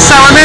Salamé.